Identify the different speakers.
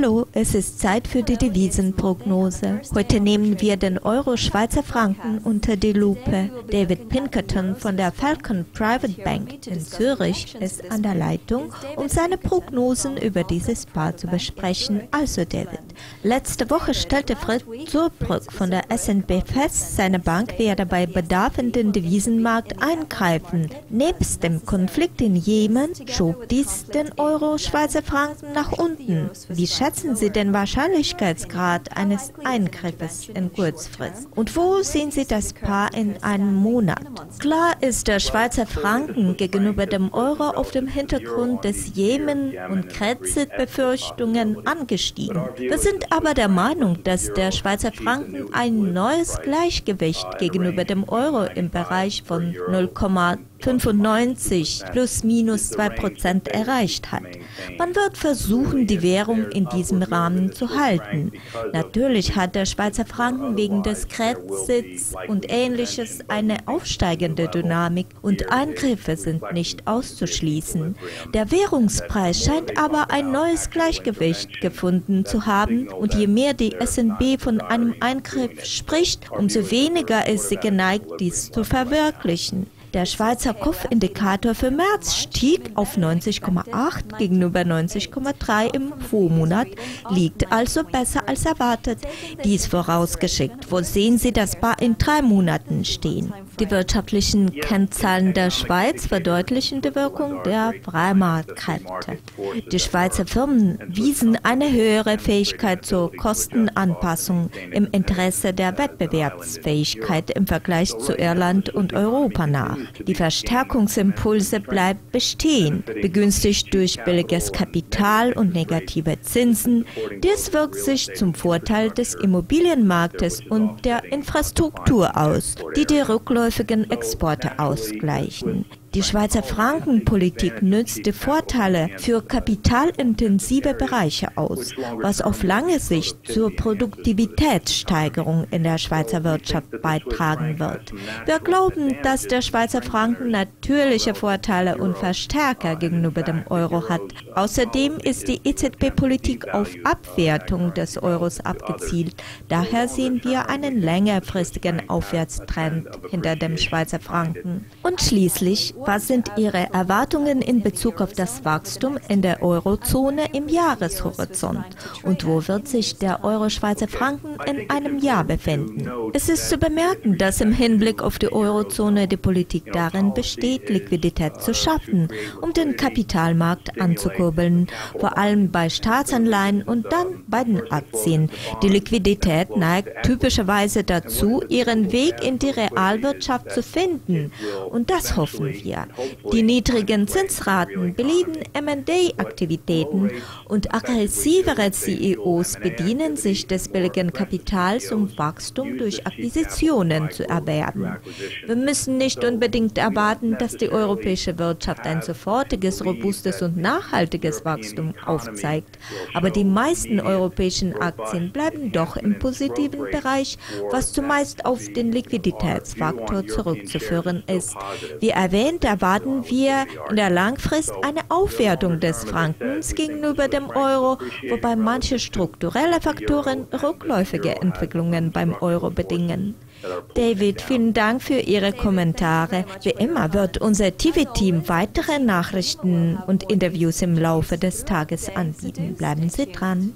Speaker 1: Hallo, es ist Zeit für die Devisenprognose. Heute nehmen wir den Euro-Schweizer Franken unter die Lupe. David Pinkerton von der Falcon Private Bank in Zürich ist an der Leitung, um seine Prognosen über dieses Paar zu besprechen. Also David, letzte Woche stellte Fritz Zurbrück von der SNB fest, seine Bank werde bei Bedarf in den Devisenmarkt eingreifen. Nebst dem Konflikt in Jemen schob dies den Euro-Schweizer Franken nach unten. Wie schätzen Sie den Wahrscheinlichkeitsgrad eines Eingriffes in Kurzfrist? Und wo sehen Sie das Paar in einem Monat? Klar ist der Schweizer Franken gegenüber dem Euro auf dem Hintergrund des Jemen- und Brexit-Befürchtungen angestiegen. Wir sind aber der Meinung, dass der Schweizer Franken ein neues Gleichgewicht gegenüber dem Euro im Bereich von 0,2 95 plus minus 2 Prozent erreicht hat. Man wird versuchen, die Währung in diesem Rahmen zu halten. Natürlich hat der Schweizer Franken wegen des Kreditsitz und ähnliches eine aufsteigende Dynamik und Eingriffe sind nicht auszuschließen. Der Währungspreis scheint aber ein neues Gleichgewicht gefunden zu haben und je mehr die SNB von einem Eingriff spricht, umso weniger ist sie geneigt, dies zu verwirklichen. Der Schweizer Kopfindikator für März stieg auf 90,8 gegenüber 90,3 im Vormonat, liegt also besser als erwartet. Dies vorausgeschickt. Wo sehen Sie das Bar in drei Monaten stehen? Die wirtschaftlichen Kennzahlen der Schweiz verdeutlichen die Wirkung der Freimarktkräfte. Die Schweizer Firmen wiesen eine höhere Fähigkeit zur Kostenanpassung im Interesse der Wettbewerbsfähigkeit im Vergleich zu Irland und Europa nach. Die Verstärkungsimpulse bleiben bestehen, begünstigt durch billiges Kapital und negative Zinsen. Dies wirkt sich zum Vorteil des Immobilienmarktes und der Infrastruktur aus, die die rückläufigen Exporte ausgleichen. Die Schweizer Frankenpolitik nützt die Vorteile für kapitalintensive Bereiche aus, was auf lange Sicht zur Produktivitätssteigerung in der Schweizer Wirtschaft beitragen wird. Wir glauben, dass der Schweizer Franken natürliche Vorteile und Verstärker gegenüber dem Euro hat. Außerdem ist die EZB-Politik auf Abwertung des Euros abgezielt. Daher sehen wir einen längerfristigen Aufwärtstrend hinter dem Schweizer Franken. Und schließlich was sind Ihre Erwartungen in Bezug auf das Wachstum in der Eurozone im Jahreshorizont? Und wo wird sich der Euro-Schweizer Franken in einem Jahr befinden? Es ist zu bemerken, dass im Hinblick auf die Eurozone die Politik darin besteht, Liquidität zu schaffen, um den Kapitalmarkt anzukurbeln, vor allem bei Staatsanleihen und dann bei den Aktien. Die Liquidität neigt typischerweise dazu, ihren Weg in die Realwirtschaft zu finden. Und das hoffen wir wir. Die niedrigen Zinsraten belieben M&A-Aktivitäten und aggressivere CEOs bedienen sich des billigen Kapitals, um Wachstum durch Akquisitionen zu erwerben. Wir müssen nicht unbedingt erwarten, dass die europäische Wirtschaft ein sofortiges, robustes und nachhaltiges Wachstum aufzeigt. Aber die meisten europäischen Aktien bleiben doch im positiven Bereich, was zumeist auf den Liquiditätsfaktor zurückzuführen ist. Wie erwähnt, Moment erwarten wir in der Langfrist eine Aufwertung des Frankens gegenüber dem Euro, wobei manche strukturelle Faktoren rückläufige Entwicklungen beim Euro bedingen. David, vielen Dank für Ihre Kommentare. Wie immer wird unser TV-Team weitere Nachrichten und Interviews im Laufe des Tages anbieten. Bleiben Sie dran.